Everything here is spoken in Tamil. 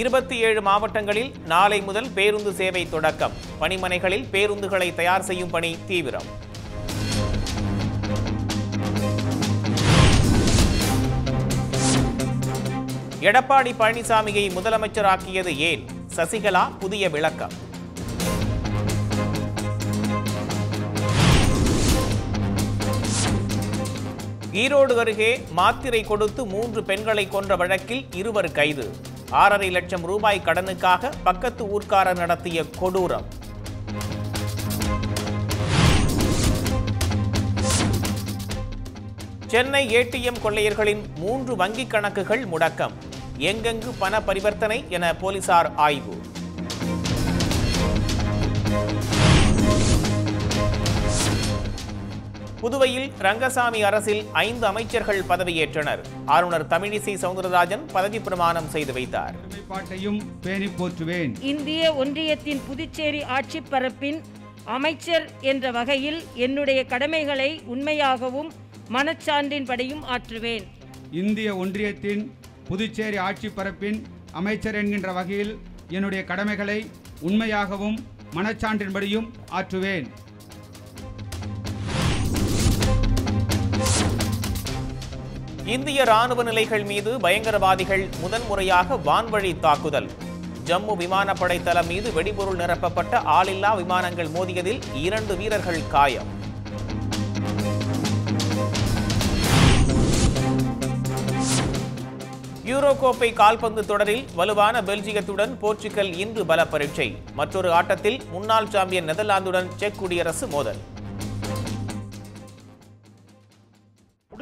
இருபத்தி ஏழு மாவட்டங்களில் நாளை முதல் பேருந்து சேவை தொடக்கம். பணிமனைகளில் பேருந்துகளை தயார் செய்யும் பணி தீவிரம். எடப்பாடி பழனிசாமியை முதலமைச்சராக்கியது ஏன்? சசிகலா புதிய விளக்கம். ஈரோடு அருகே மாத்திரை கொடுத்து மூன்று பெண்களை கொன்ற வழக்கில் இருவர் கைது. ஆறரை லட்சம் ரூபாய் கடனுக்காக பக்கத்து ஊர்க்காரர் நடத்திய கொடூரம். சென்னை ஏடிஎம் கொள்ளையர்களின் மூன்று வங்கிக் கணக்குகள் முடக்கம். எங்கெங்கு பண பரிவர்த்தனை என போலீசார் ஆய்வு. புதுவையில் ரங்கசாமி அரசில் ஐந்து அமைச்சர்கள் பதவியேற்றனர். ஆளுநர் தமிழிசை சவுந்தரராஜன் பதவி பிரமாணம் செய்து வைத்தார். பேணி போற்றுவேன். இந்திய ஒன்றியத்தின் புதுச்சேரி ஆட்சிப் பரப்பின் அமைச்சர் என்ற வகையில் என்னுடைய கடமைகளை உண்மையாகவும் மனச்சான்றின்படியும் ஆற்றுவேன். இந்திய ஒன்றியத்தின் புதுச்சேரி ஆட்சி பரப்பின் அமைச்சர் என்கின்ற வகையில் என்னுடைய கடமைகளை உண்மையாகவும் மனச்சான்றின்படியும் ஆற்றுவேன். இந்திய ராணுவ நிலைகள் மீது பயங்கரவாதிகள் முதன்முறையாக வான்வழி தாக்குதல். ஜம்மு விமானப்படை தளம் மீது வெடிபொருள் நிரப்பப்பட்ட ஆளில்லா விமானங்கள் மோதியதில் இரண்டு வீரர்கள் காயம். யூரோ கோப்பை கால்பந்து தொடரில் வலுவான பெல்ஜியத்துடன் போர்ச்சுகல் இன்று பல பரீட்சை மற்றொரு ஆட்டத்தில் முன்னாள் சாம்பியன் நெதர்லாந்துடன் செக் குடியரசு மோதல்.